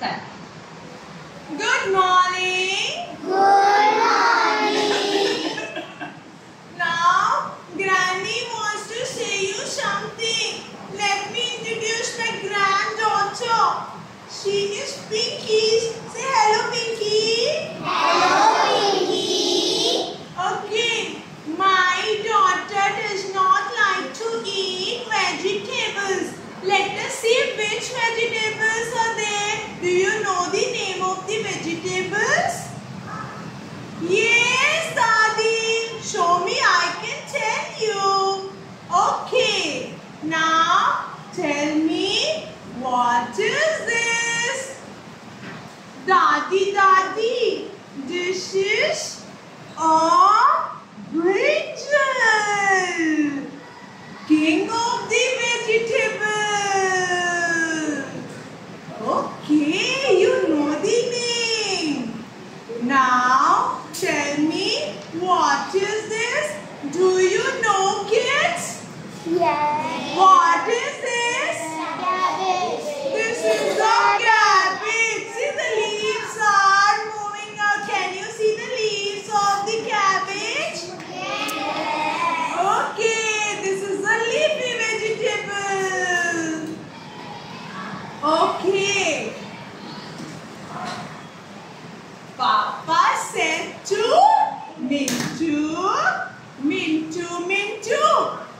Start. Good morning. Good morning. Now, Granny wants to say you something. Let me introduce my granddaughter. She is Pinky. Say hello, Pinky. Hello, Pinky. Okay, my daughter does not like to eat vegetables. Let us see which vegetables are there. Do you know the name of the vegetables? Yes, Dadi. Show me, I can tell you. Okay, now tell me what is this? Dadi, Dadi, this is a brinjal. King of the vegetables. Okay, you know the name. Now tell me what is this? Do you know kids? Yes. What is this? Cabbage. This is the cabbage. See the leaves are moving out. Can you see the leaves of the cabbage? Yes. Okay, this is a leafy vegetable. Okay. Papa said to Mintu, Mintu, Mintu,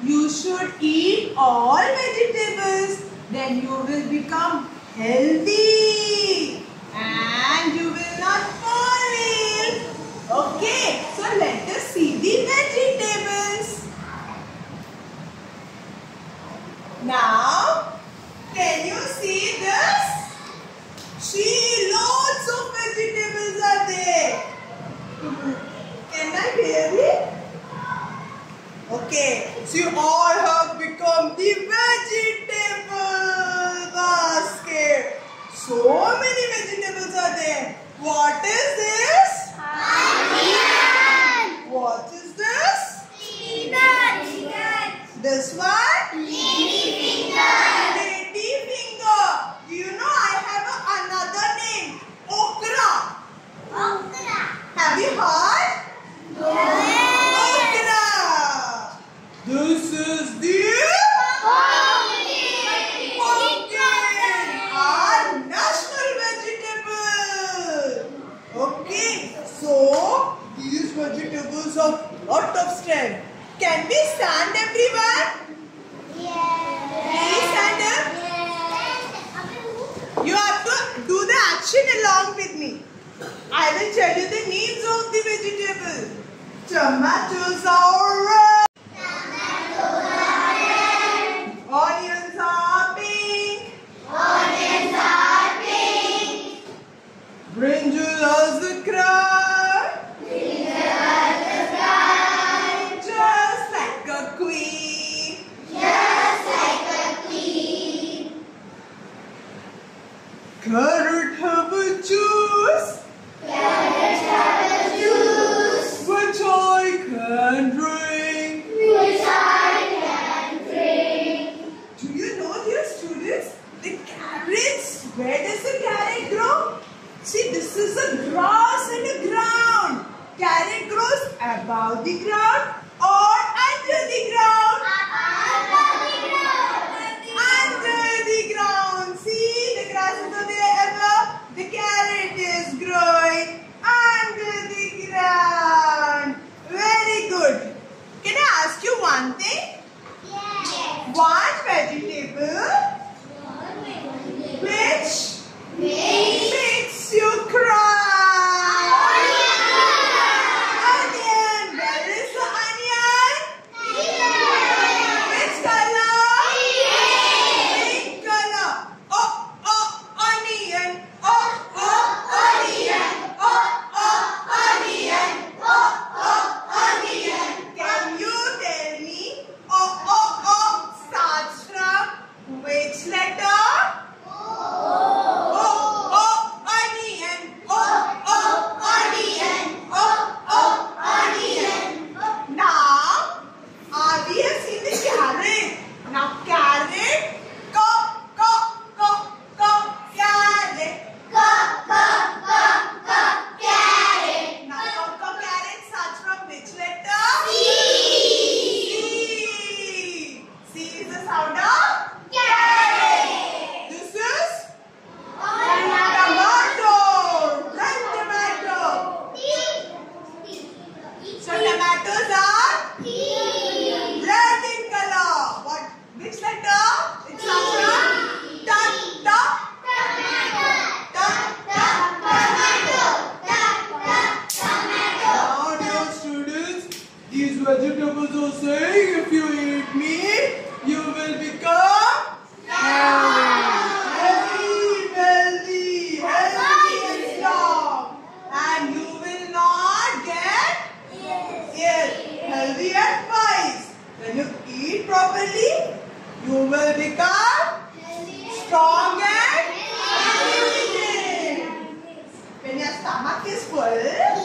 you should eat all vegetables. Then you will become healthy and you will not fall ill. Okay, so let us see the vegetables. Now, can you see this? See, lots of vegetables are there. Can I hear it? Okay, so you all have become the vegetable vegetables are there. What is this? Onion. What is this? Peanut. This one? Lady finger. Lady finger. Do you know I have a, another name? Okra. Okra. Have you heard? Yes. Okra. This is the Pumpkin. pumpkin, our national vegetable. Okay, so these vegetables have lot of strength. Can we stand everyone? Please stand up. You have to do the action along with me. I will tell you the names of the vegetable. Tomatoes are carrots, where does the carrot grow? See, this is a grass in the ground. Carrot grows above the ground or under the ground. Under the ground. Under the ground. See, the grass is on the above. The carrot is growing under the ground. Very good. Can I ask you one thing? Yes. One vegetable which you will become strong and when your stomach is full